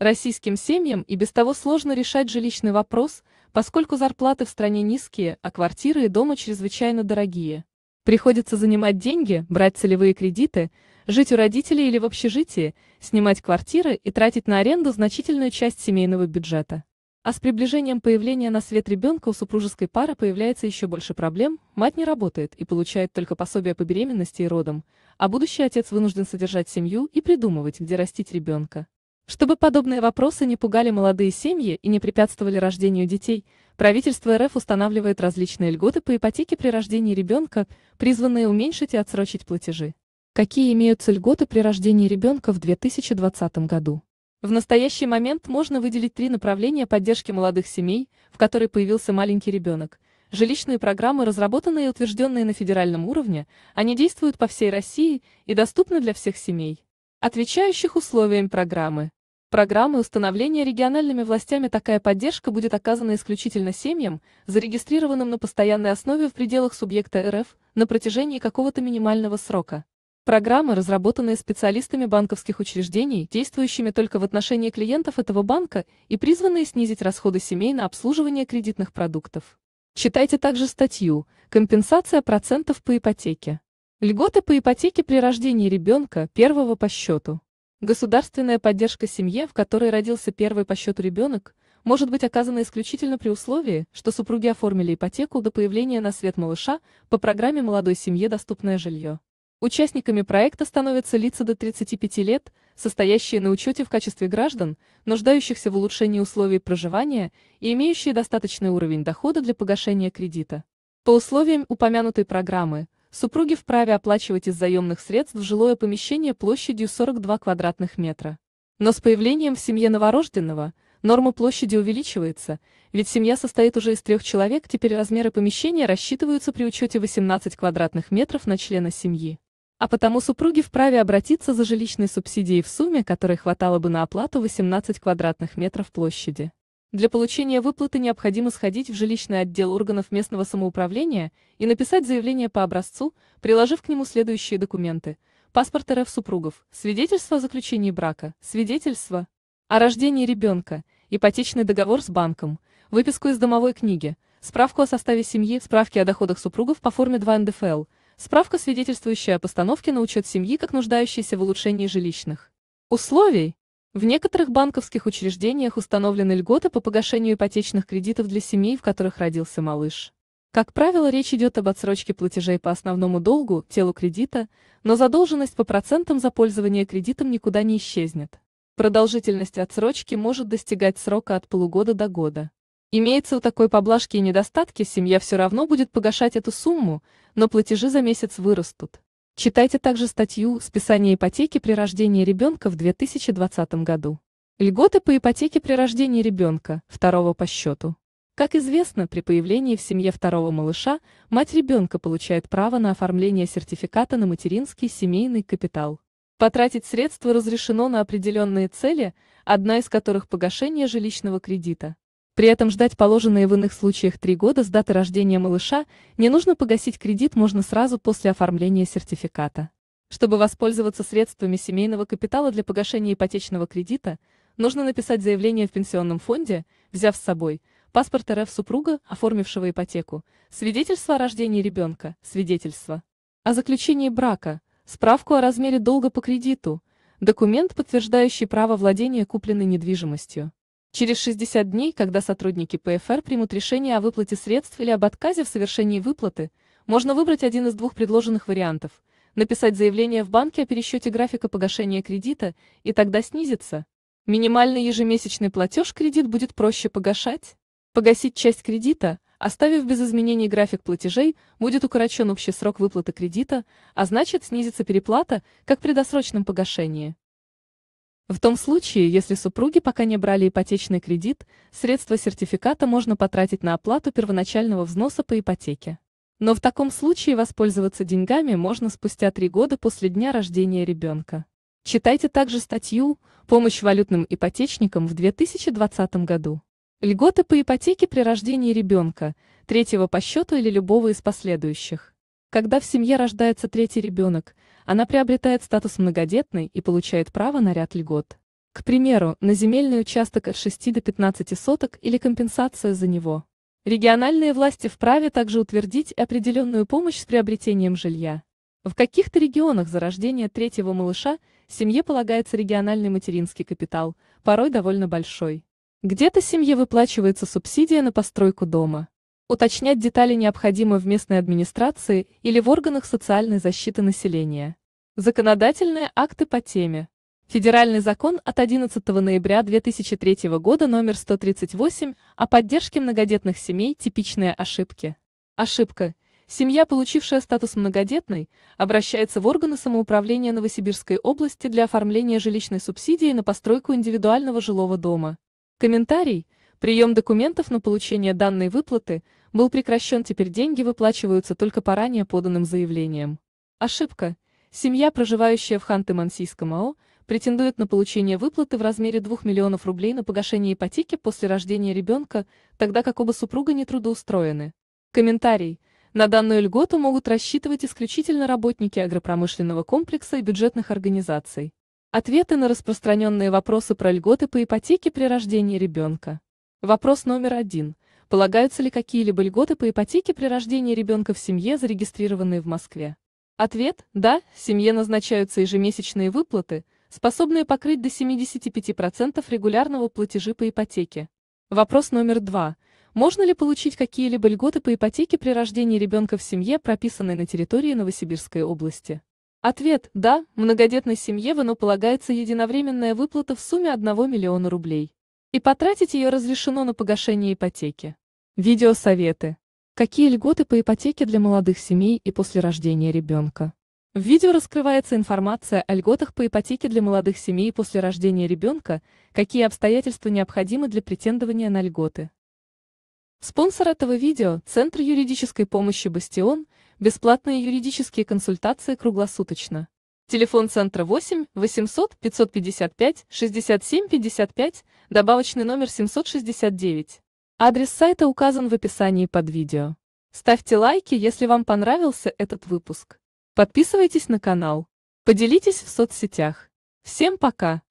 Российским семьям и без того сложно решать жилищный вопрос, поскольку зарплаты в стране низкие, а квартиры и дома чрезвычайно дорогие. Приходится занимать деньги, брать целевые кредиты, жить у родителей или в общежитии, снимать квартиры и тратить на аренду значительную часть семейного бюджета. А с приближением появления на свет ребенка у супружеской пары появляется еще больше проблем, мать не работает и получает только пособие по беременности и родам, а будущий отец вынужден содержать семью и придумывать, где растить ребенка. Чтобы подобные вопросы не пугали молодые семьи и не препятствовали рождению детей, правительство РФ устанавливает различные льготы по ипотеке при рождении ребенка, призванные уменьшить и отсрочить платежи. Какие имеются льготы при рождении ребенка в 2020 году? В настоящий момент можно выделить три направления поддержки молодых семей, в которой появился маленький ребенок. Жилищные программы, разработанные и утвержденные на федеральном уровне, они действуют по всей России и доступны для всех семей, отвечающих условиям программы. Программы установления региональными властями такая поддержка будет оказана исключительно семьям, зарегистрированным на постоянной основе в пределах субъекта РФ на протяжении какого-то минимального срока. Программы, разработанные специалистами банковских учреждений, действующими только в отношении клиентов этого банка и призванные снизить расходы семей на обслуживание кредитных продуктов. Читайте также статью «Компенсация процентов по ипотеке». Льготы по ипотеке при рождении ребенка первого по счету. Государственная поддержка семье, в которой родился первый по счету ребенок, может быть оказана исключительно при условии, что супруги оформили ипотеку до появления на свет малыша по программе «Молодой семье доступное жилье». Участниками проекта становятся лица до 35 лет, состоящие на учете в качестве граждан, нуждающихся в улучшении условий проживания и имеющие достаточный уровень дохода для погашения кредита. По условиям упомянутой программы – Супруги вправе оплачивать из заемных средств жилое помещение площадью 42 квадратных метра. Но с появлением в семье новорожденного норма площади увеличивается, ведь семья состоит уже из трех человек, теперь размеры помещения рассчитываются при учете 18 квадратных метров на члена семьи. А потому супруги вправе обратиться за жилищной субсидией в сумме, которой хватало бы на оплату 18 квадратных метров площади. Для получения выплаты необходимо сходить в жилищный отдел органов местного самоуправления и написать заявление по образцу, приложив к нему следующие документы. Паспорт РФ супругов, свидетельство о заключении брака, свидетельство о рождении ребенка, ипотечный договор с банком, выписку из домовой книги, справку о составе семьи, справки о доходах супругов по форме 2 НДФЛ, справка, свидетельствующая о постановке на учет семьи как нуждающейся в улучшении жилищных условий, в некоторых банковских учреждениях установлены льготы по погашению ипотечных кредитов для семей, в которых родился малыш. Как правило, речь идет об отсрочке платежей по основному долгу, телу кредита, но задолженность по процентам за пользование кредитом никуда не исчезнет. Продолжительность отсрочки может достигать срока от полугода до года. Имеется у такой поблажки и недостатки, семья все равно будет погашать эту сумму, но платежи за месяц вырастут. Читайте также статью «Списание ипотеки при рождении ребенка в 2020 году». Льготы по ипотеке при рождении ребенка, второго по счету. Как известно, при появлении в семье второго малыша мать ребенка получает право на оформление сертификата на материнский семейный капитал. Потратить средства разрешено на определенные цели, одна из которых погашение жилищного кредита. При этом ждать положенные в иных случаях три года с даты рождения малыша не нужно погасить кредит можно сразу после оформления сертификата. Чтобы воспользоваться средствами семейного капитала для погашения ипотечного кредита, нужно написать заявление в пенсионном фонде, взяв с собой паспорт РФ супруга, оформившего ипотеку, свидетельство о рождении ребенка, свидетельство о заключении брака, справку о размере долга по кредиту, документ, подтверждающий право владения купленной недвижимостью. Через 60 дней, когда сотрудники ПФР примут решение о выплате средств или об отказе в совершении выплаты, можно выбрать один из двух предложенных вариантов – написать заявление в банке о пересчете графика погашения кредита, и тогда снизится. Минимальный ежемесячный платеж кредит будет проще погашать. Погасить часть кредита, оставив без изменений график платежей, будет укорочен общий срок выплаты кредита, а значит снизится переплата, как при досрочном погашении. В том случае, если супруги пока не брали ипотечный кредит, средства сертификата можно потратить на оплату первоначального взноса по ипотеке. Но в таком случае воспользоваться деньгами можно спустя три года после дня рождения ребенка. Читайте также статью «Помощь валютным ипотечникам в 2020 году». Льготы по ипотеке при рождении ребенка, третьего по счету или любого из последующих. Когда в семье рождается третий ребенок, она приобретает статус многодетной и получает право на ряд льгот. К примеру, на земельный участок от 6 до 15 соток или компенсация за него. Региональные власти вправе также утвердить определенную помощь с приобретением жилья. В каких-то регионах за рождение третьего малыша семье полагается региональный материнский капитал, порой довольно большой. Где-то семье выплачивается субсидия на постройку дома. Уточнять детали необходимо в местной администрации или в органах социальной защиты населения. Законодательные акты по теме. Федеральный закон от 11 ноября 2003 года номер 138 о поддержке многодетных семей типичные ошибки. Ошибка. Семья, получившая статус многодетной, обращается в органы самоуправления Новосибирской области для оформления жилищной субсидии на постройку индивидуального жилого дома. Комментарий. Прием документов на получение данной выплаты был прекращен, теперь деньги выплачиваются только по ранее поданным заявлениям. Ошибка. Семья, проживающая в Ханты-Мансийском АО, претендует на получение выплаты в размере 2 миллионов рублей на погашение ипотеки после рождения ребенка, тогда как оба супруга не трудоустроены. Комментарий. На данную льготу могут рассчитывать исключительно работники агропромышленного комплекса и бюджетных организаций. Ответы на распространенные вопросы про льготы по ипотеке при рождении ребенка. Вопрос номер один. Полагаются ли какие-либо льготы по ипотеке при рождении ребенка в семье, зарегистрированной в Москве? Ответ – да, семье назначаются ежемесячные выплаты – способные покрыть до 75% регулярного платежи по ипотеке. Вопрос номер два. Можно ли получить какие-либо льготы по ипотеке при рождении ребенка в семье, прописанной на территории Новосибирской области? Ответ – да, многодетной семье в ИНО полагается единовременная выплата в сумме 1 миллиона рублей. И потратить ее разрешено на погашение ипотеки. Видеосоветы. Какие льготы по ипотеке для молодых семей и после рождения ребенка? В видео раскрывается информация о льготах по ипотеке для молодых семей после рождения ребенка, какие обстоятельства необходимы для претендования на льготы. Спонсор этого видео – Центр юридической помощи «Бастион», бесплатные юридические консультации круглосуточно. Телефон Центра 8 800 555 67 55, добавочный номер 769. Адрес сайта указан в описании под видео. Ставьте лайки, если вам понравился этот выпуск. Подписывайтесь на канал. Поделитесь в соцсетях. Всем пока!